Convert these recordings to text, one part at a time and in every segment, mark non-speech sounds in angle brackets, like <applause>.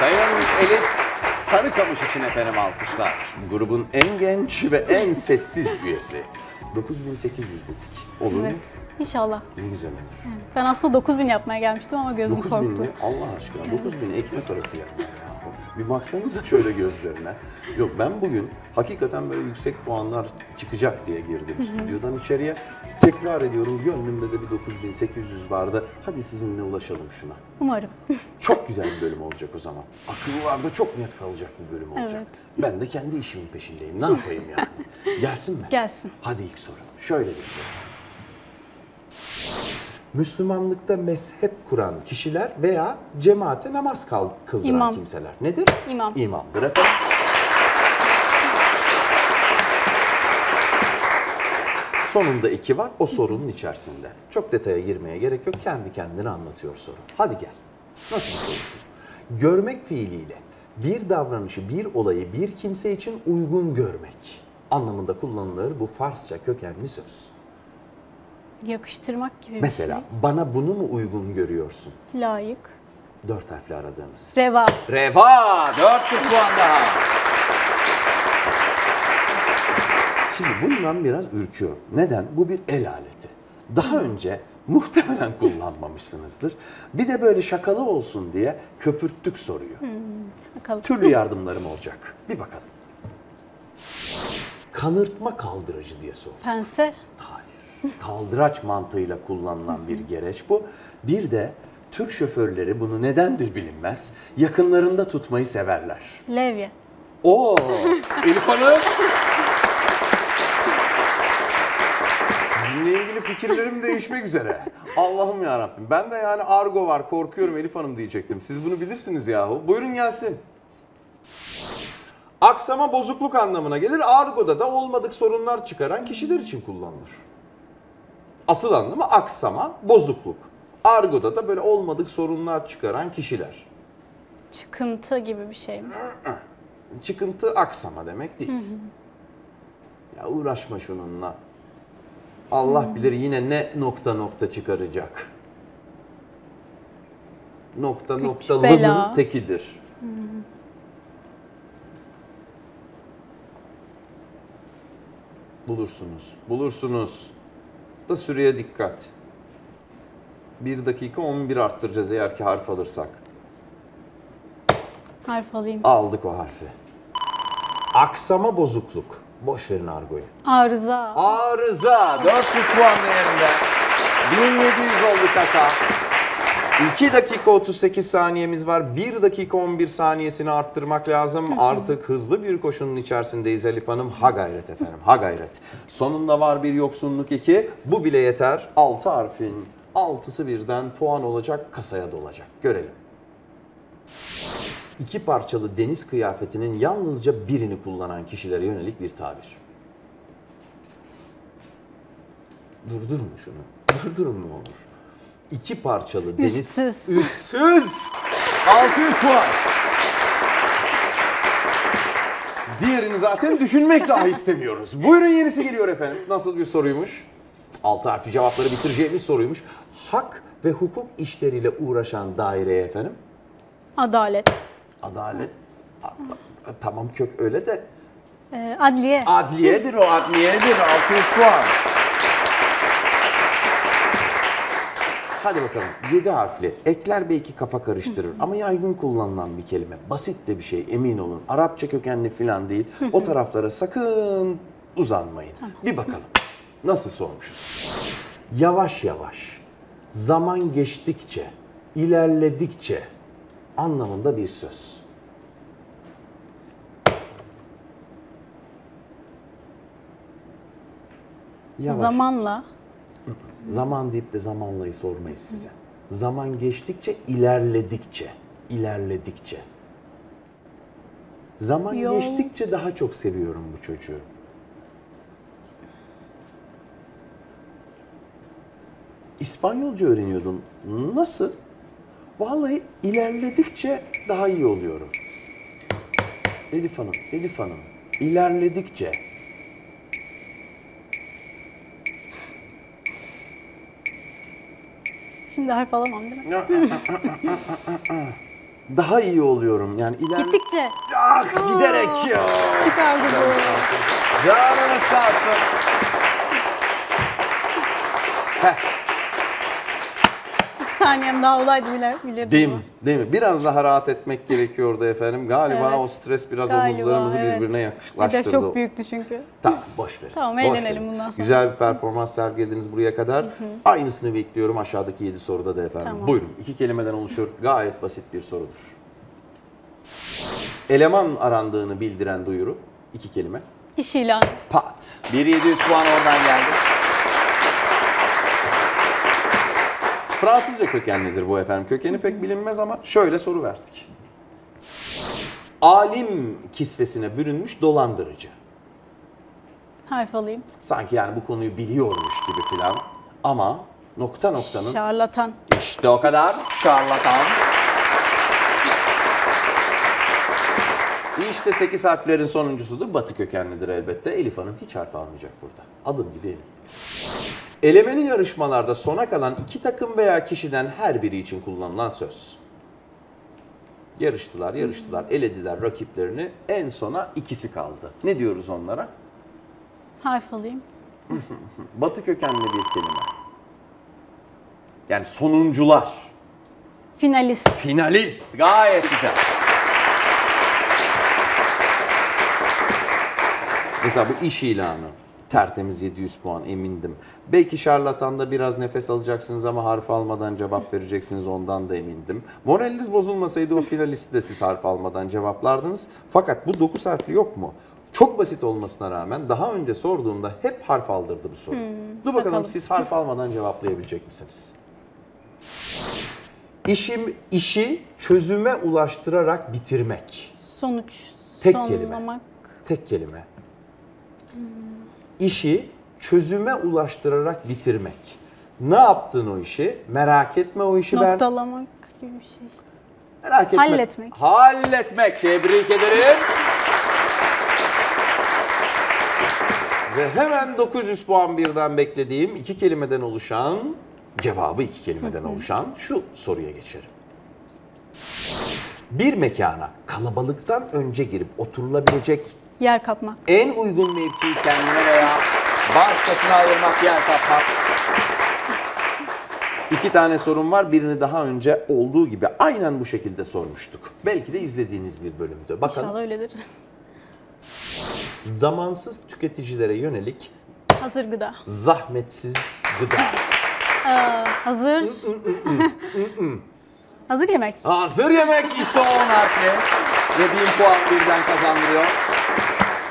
Sayın Elif Sarıkamış için efendim alkışlar. Grubun en genç ve en sessiz üyesi. 9800 dedik. Olur mu? Evet. İnşallah. Ne güzel olur. Ben aslında 9000 yapmaya gelmiştim ama gözüm 9000 korktu. mi? Allah aşkına 9000 ekmek parası yani. Bir baksanıza şöyle gözlerine. Yok ben bugün hakikaten böyle yüksek puanlar çıkacak diye girdim stüdyodan içeriye. Tekrar ediyorum gönlümde de bir 9800 vardı. Hadi sizinle ulaşalım şuna. Umarım. <laughs> Çok güzel bir bölüm olacak o zaman. Akıllarda çok net kalacak bir bölüm olacak. Evet. Ben de kendi işimin peşindeyim. Ne yapayım yani? Gelsin mi? Gelsin. Hadi ilk soru. Şöyle bir soru. Müslümanlıkta mezhep kuran kişiler veya cemaate namaz kıldıran İmam. kimseler. Nedir? İmam. İmamdır efendim. Sonunda iki var o sorunun içerisinde. Çok detaya girmeye gerek yok. Kendi kendine anlatıyor soru. Hadi gel. Nasıl bir? Görmek fiiliyle bir davranışı, bir olayı bir kimse için uygun görmek anlamında kullanılır bu Farsça kökenli söz. Yakıştırmak gibi Mesela bir bana bunu mu uygun görüyorsun? şey. Layık. Dört harfli aradığınız. Reva. Reva 400 puan daha. Şimdi bundan biraz ürküyor. Neden? Bu bir el aleti. Daha önce muhtemelen kullanmamışsınızdır. Bir de böyle şakalı olsun diye köpürttük soruyu. Bakalım. Türlü yardımlarım olacak. Bir bakalım. Kanırtma kaldırıcı diye sor. Pense. Kaldıraç mantığıyla kullanılan bir gereç bu. Bir de Türk şoförleri bunu nedendir bilinmez. Yakınlarında tutmayı severler. Levye. Oo, Elif Hanım. Sizinle ilgili fikirlerim değişmek üzere. Allah'ım ya Rabbim. Ben de yani argo var, korkuyorum Elif Hanım diyecektim. Siz bunu bilirsiniz yahu. Buyurun gelsin. Aksama bozukluk anlamına gelir. Argo'da da olmadık sorunlar çıkaran kişiler için kullanılır. Asıl anlamı aksama, bozukluk. Argo'da da böyle olmadık sorunlar çıkaran kişiler. Çıkıntı gibi bir şey mi? <clears throat> Çıkıntı aksama demek değil. Ya uğraşma şununla. Allah bilir yine ne nokta nokta çıkaracak. Nokta nokta bela. lının tekidir. Bulursunuz. Bulursunuz. Da süreye dikkat. 1 dakika 11 arttıracağız eğer ki harf alırsak. Harf alayım. Aldık o harfi. Aksama bozukluk. Boş verin argoyu. Arıza. Arıza 400 puan değerinde. 1700 oldu kasa. 2 dakika 38 saniyemiz var. 1 dakika 11 saniyesini arttırmak lazım. Artık hızlı bir koşunun içerisindeyiz Elif Hanım. Ha gayret efendim, ha gayret. Sonunda var bir yoksunluk 2. Bu bile yeter. 6 harfin 6'sı birden puan olacak, kasaya dolacak. Görelim. İki parçalı deniz kıyafetinin yalnızca birini kullanan kişilere yönelik bir tabir. Durdurun şunu. Durdurun ne olur. İki parçalı deniz... Üstsüz. Üstsüz! 600 puan. Diğerini zaten düşünmek dahi <laughs> istemiyoruz. Buyurun yenisi geliyor efendim. Nasıl bir soruymuş? Altı harfli cevapları bitireceğimiz soruymuş. Hak ve hukuk işleriyle uğraşan daireye efendim. Adalet. Adalet. A- Tamam kök öyle de Ee, adliye. adliyedir o adliyedir 600 puan. Hadi bakalım 7 harfli. Ekler belki kafa karıştırır ama yaygın kullanılan bir kelime. Basit de bir şey emin olun. Arapça kökenli falan değil. O taraflara sakın uzanmayın. Bir bakalım. Nasıl sormuşuz? Yavaş yavaş, zaman geçtikçe, ilerledikçe anlamında bir söz. Yavaş. Zamanla. Zaman deyip de zamanlayı sormayız size. Zaman geçtikçe, ilerledikçe, ilerledikçe. Zaman Yol. geçtikçe daha çok seviyorum bu çocuğu. İspanyolca öğreniyordun. Nasıl? Vallahi ilerledikçe daha iyi oluyorum. Elif Hanım, Elif Hanım. İlerledikçe. Şimdi harf alamam değil mi? <laughs> daha iyi oluyorum. Yani iler... Gittikçe Ah giderek ya. çıkardı bu. Canınız sağ olsun. Heh, saniyem daha olaydı bile bilirdim. değil mi? Değil mi? Biraz daha rahat etmek gerekiyordu efendim. Galiba Evet. o stres biraz Galiba, omuzlarımızı evet. birbirine yakışlaştırdı. çok büyüktü çünkü. Tamam boş verin. Tamam, boş eğlenelim verin. bundan sonra. Güzel bir performans sergilediniz buraya kadar. Aynısını bekliyorum aşağıdaki 7 soruda da efendim. Tamam. Buyurun. iki kelimeden oluşur. Gayet basit bir sorudur. Eleman arandığını bildiren duyuru. iki kelime. İş ilanı. Pat. 1700 puan oradan geldi. Fransızca kökenlidir bu efendim. Kökeni pek bilinmez ama şöyle soru verdik. Alim kisvesine bürünmüş dolandırıcı. Harf alayım. Sanki yani bu konuyu biliyormuş gibi filan. Ama nokta noktanın Şarlatan. işte o kadar şarlatan. İşte 8 harflerin sonuncusudur. Batı kökenlidir elbette. Elif Hanım hiç harf almayacak burada. Adım gibi eminim. Elemeli yarışmalarda sona kalan iki takım veya kişiden her biri için kullanılan söz. Yarıştılar, yarıştılar, elediler rakiplerini. En sona ikisi kaldı. Ne diyoruz onlara? Harf alayım. <laughs> Batı kökenli bir kelime. Yani sonuncular. Finalist. Finalist. Gayet güzel. Mesela bu iş ilanı. Tertemiz 700 puan emindim. Belki şarlatanda biraz nefes alacaksınız ama harf almadan cevap vereceksiniz ondan da emindim. Moraliniz bozulmasaydı o finalisti de siz harf almadan cevaplardınız. Fakat bu 9 harfli yok mu? Çok basit olmasına rağmen daha önce sorduğumda hep harf aldırdı bu soru. Dur bakalım, bakalım. siz harf almadan cevaplayabilecek misiniz? İşim işi çözüme ulaştırarak bitirmek. Sonuç. Tek sonlamak. Tek kelime. İşi çözüme ulaştırarak bitirmek. Ne yaptın o işi? Merak etme o işi ben. Noktalamak gibi bir şey. Merak etme. Halletmek. Halletmek. Tebrik ederim. Ve hemen 900 puan birden beklediğim iki kelimeden oluşan, cevabı iki kelimeden oluşan şu soruya geçerim. Bir mekana kalabalıktan önce girip oturulabilecek Yer kapmak. en uygun mevkiyi kendine veya başkasına ayırmak, yer kapmak. İki tane sorun var. Birini daha önce olduğu gibi aynen bu şekilde sormuştuk. Belki de izlediğiniz bir bölümdü. Bakalım. İnşallah öyledir. Zamansız tüketicilere yönelik Hazır gıda. zahmetsiz gıda. Aa, hazır. hazır yemek. Hazır yemek işte 10 harfli. Dediğim puan birden kazandırıyor.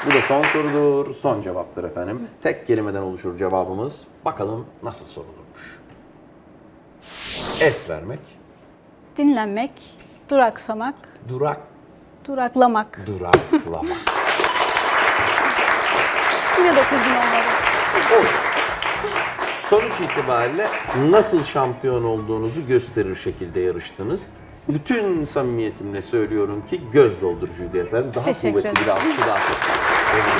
Bu da son sorudur. Son cevaptır efendim. Tek kelimeden oluşur cevabımız. Bakalım nasıl sorulurmuş. Es vermek, Dinlenmek. Duraksamak. durak, Duraklamak. duraklama. <laughs> Yine 9 bin olmadı. Olmaz. Sonuç itibariyle nasıl şampiyon olduğunuzu gösterir şekilde yarıştınız. Bütün samimiyetimle söylüyorum ki göz doldurucuydu efendim. Daha Teşekkür kuvvetli bir ederim. alkışı daha çok. Thank you.